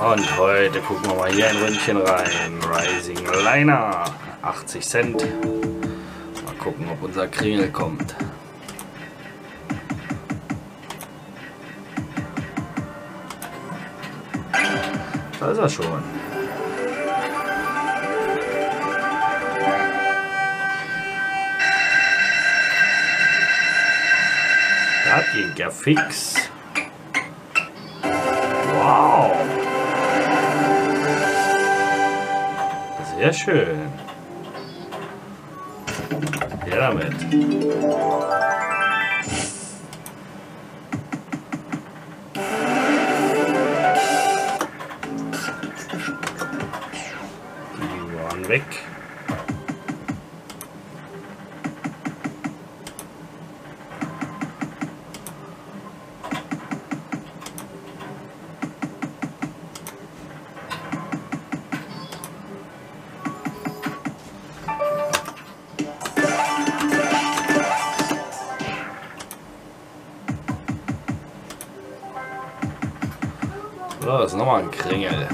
Und heute gucken wir mal hier ein Ründchen rein. Rising Liner. 80 Cent. Mal gucken, ob unser Kringel kommt. Da ist er schon. Das ging ja fix. Sehr schön. Ja, damit. Weg. Nochmal ein Kringel.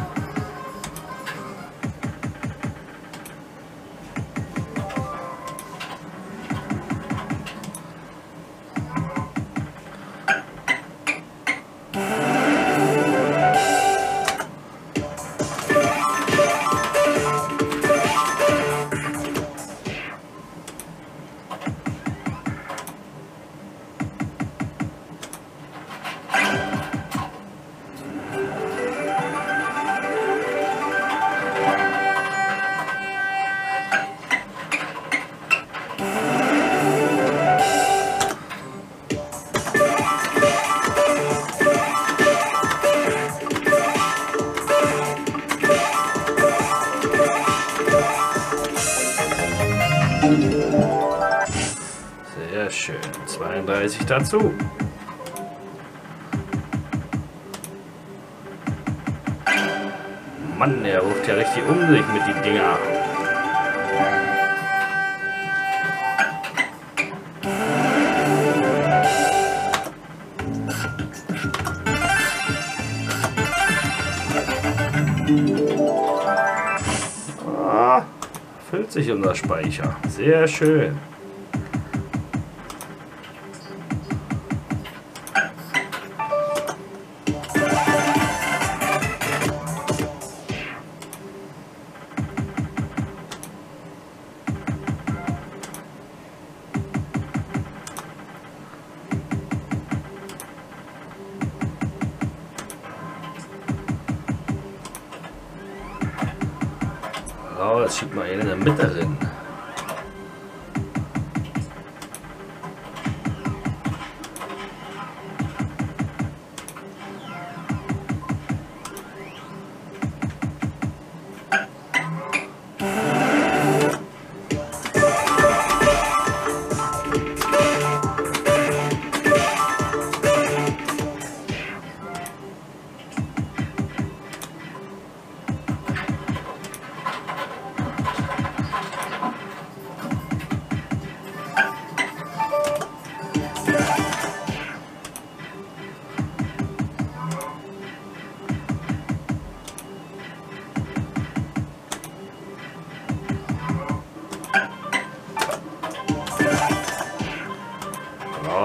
Sehr schön. 32 dazu. Mann, er ruft ja richtig um sich mit die Dinger. Ah, füllt sich unser Speicher. Sehr schön. Jetzt mal in der Mitte drin.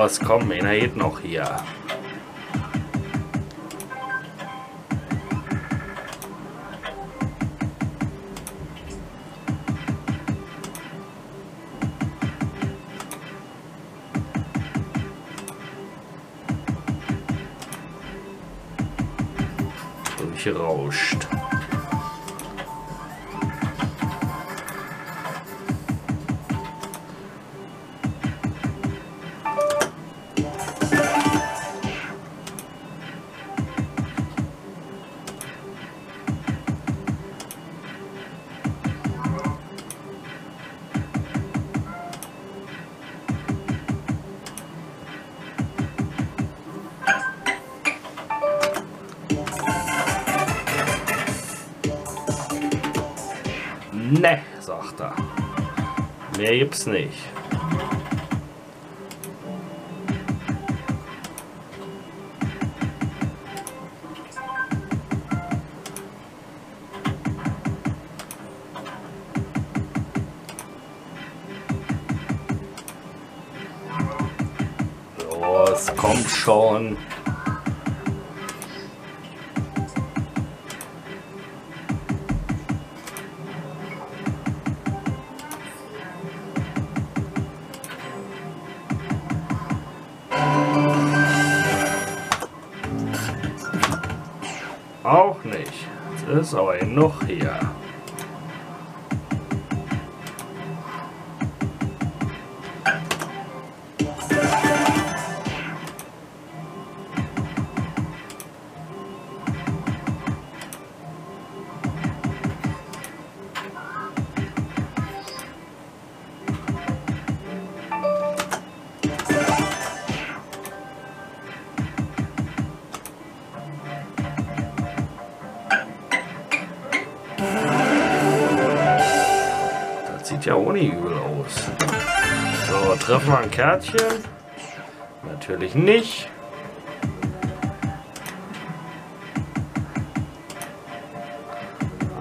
Raus, komm, einer geht noch hier. Durchrauscht. Ne, sagt er. Mehr gibt's nicht. Los, kommt schon. Auch nicht. Es ist aber noch hier. Ja auch nicht übel aus. So, treffen wir ein Kärtchen. Natürlich nicht.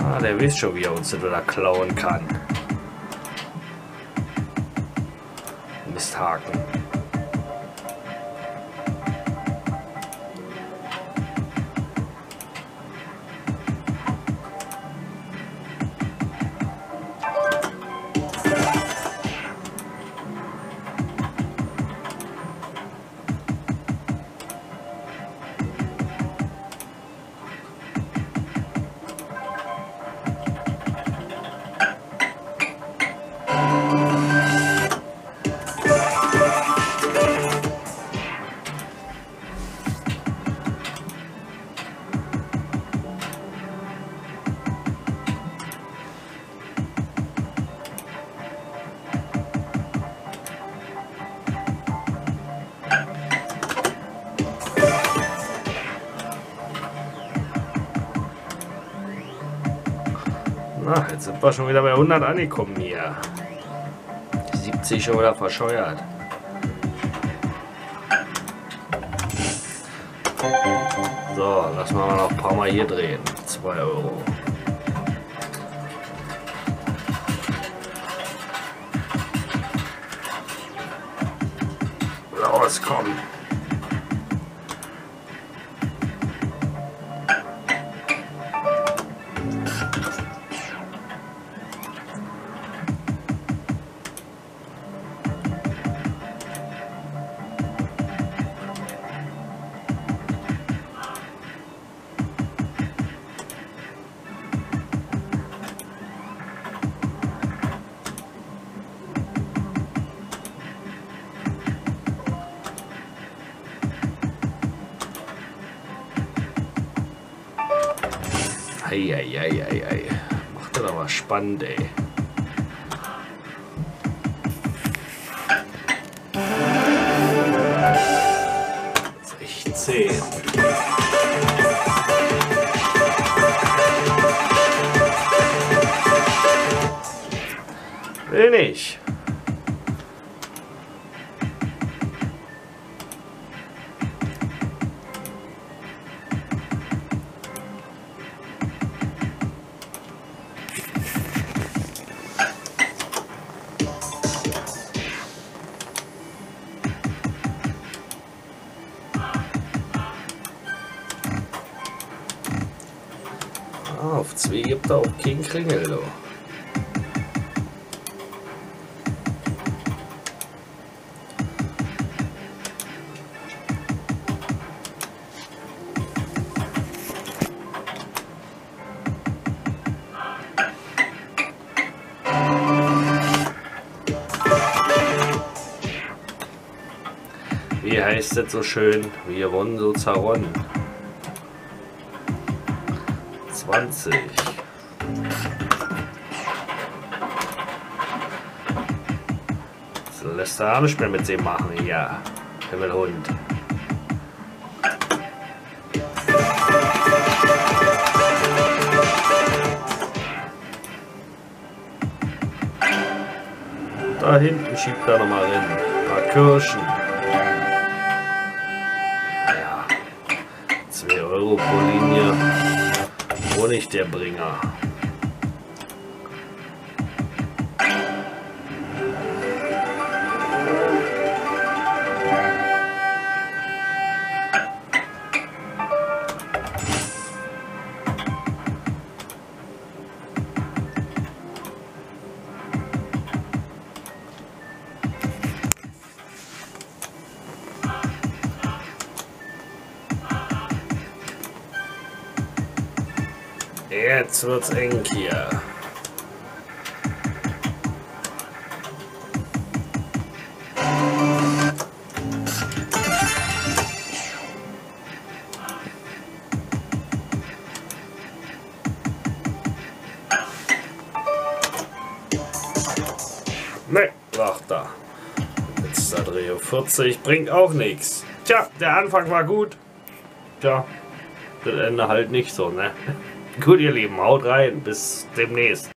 Ah, der weiß schon, wie er uns das wieder klauen kann. Misthaken. Na, jetzt sind wir schon wieder bei 100 angekommen hier. 70 schon wieder verscheuert. So, lassen wir mal noch ein paar Mal hier drehen. 2 Euro. Los, komm. Eieieiei. Macht das aber spannend, ey. Sechzehn. Will nicht. Ah, auf zwei gibt auch keinen Kringel. Du. Wie heißt es so schön? Wir wollen so zerronnen. 20. Das lässt er nicht mehr mit dem machen, ja. Himmelhund. Da hinten schiebt er nochmal rein. Ein paar Kirschen. Ja. 2 Euro pro Linie. Honig der Bringer. Jetzt wird's eng hier. Ne, er. Jetzt ist der Dreh 40, bringt auch nichts. Tja, der Anfang war gut. Tja, das Ende halt nicht so, ne? Gut, ihr Lieben, haut rein, bis demnächst.